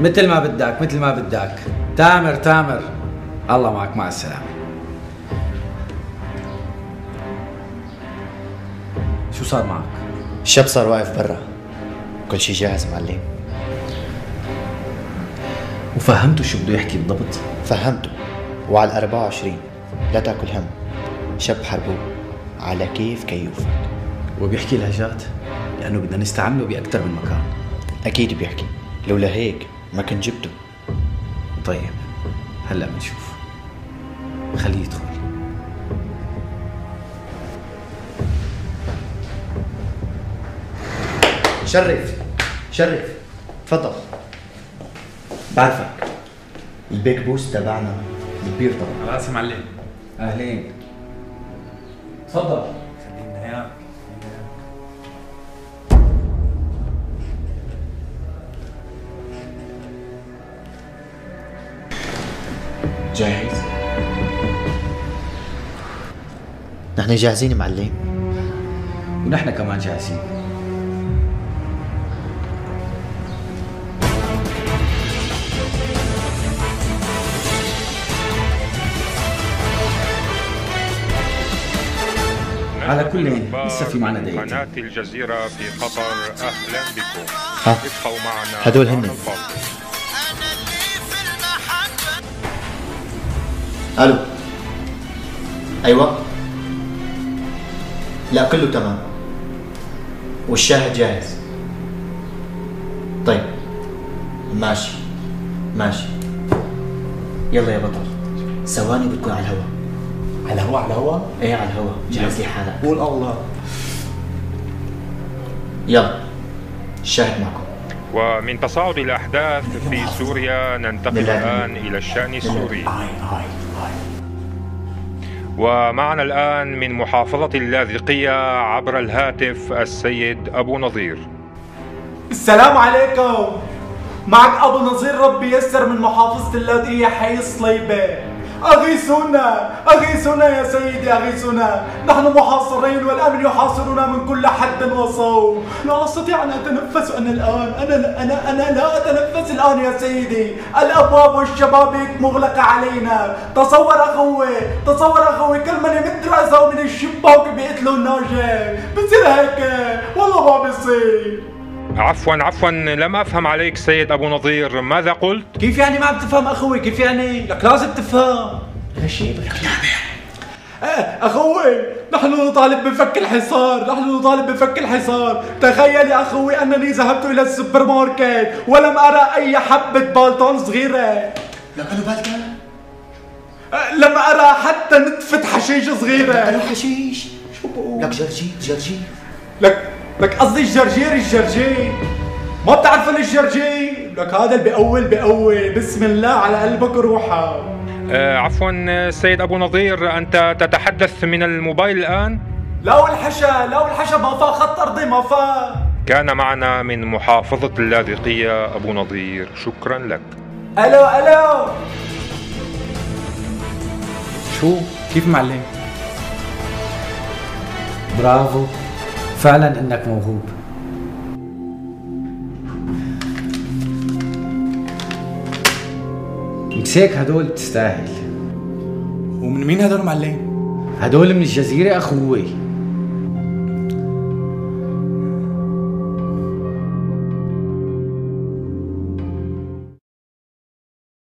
مثل ما بدك مثل ما بدك. تامر تامر. الله معك مع السلامة. شو صار معك؟ الشاب صار واقف برا. كل شي جاهز معلم. وفهمته شو بده يحكي بالضبط؟ فهمته. وعلى الأربعة وعشرين لا تأكل هم. شاب حربوب على كيف كيوفك. وبيحكي لهجات؟ لأنه بدنا نستعمله بأكثر من مكان. أكيد بيحكي. لولا هيك ما كنت جبته. طيب هلا بنشوف. خليه يدخل. شرف شرف. تفضل. بعرفك. البيك بوست تبعنا. البير طبعا. راسي معلم. أهلين. تفضل. جاهز؟ نحن جاهزين معلم. ونحن كمان جاهزين. على كل لسه في معنا دقيقتين. قناة الجزيرة في قطر أهلا بكم. ها ابقوا معنا. هدول هن. ألو. أيوه. لا كله تمام. والشاهد جاهز. طيب. ماشي. ماشي. يلا يا بطل. ثواني بتكون على الهواء. على هو على هو إيه على الهواء. جهز لي حالك. قول الله. يلا. الشاهد معكم. ومن تصاعد الأحداث في سوريا ننتقل. الآن إلى الشأن السوري. ومعنا الآن من محافظة اللاذقية عبر الهاتف السيد أبو نظير. السلام عليكم. معك أبو نظير ربي يسر من محافظة اللاذقية حي الصليبة أغيثونا أغيثونا يا سيدي أغيثونا نحن محاصرين والأمن يحاصرنا من كل حد وصوب لا أستطيع أن أتنفس أنا الآن. أنا أنا أنا لا أتنفس الآن يا سيدي. الأبواب والشبابيك مغلقة علينا. تصور أخوي تصور أخوي كل من يمد رأسه من الشباك بيقتلوا الناجي. بصير هيك؟ والله ما بيصير عفوا عفوا لم أفهم عليك سيد أبو نظير. ماذا قلت؟ كيف يعني ما بتفهم أخوي؟ كيف يعني؟ لك لازم تفهم. آه، أخوي نحن نطالب بفك الحصار نحن نطالب بفك الحصار. تخيل يا أخوي أنني ذهبت إلى السوبر ماركت ولم أرى أي حبة بالطون صغيرة. لك أنا بالك آه، لم أرى حتى نتفة حشيش صغيرة. حشيش شو بقول لك جرجير جرجير لك لك قصدي الجرجير الجرجير. ما بتعرفوا الجرجير؟ لك هذا اللي بيقول بيقول بسم الله على قلبك وروحك آه عفوا سيد أبو نظير أنت تتحدث من الموبايل الآن؟ لو الحشا لو الحشا ما فا خط أرضي ما فا. كان معنا من محافظة اللاذقية أبو نظير. شكرا لك. ألو ألو. شو؟ كيف معلم؟ برافو. فعلا إنك موهوب. مسيك هدول تستاهل. ومن مين هدول معلم؟ هدول من الجزيرة أخوي.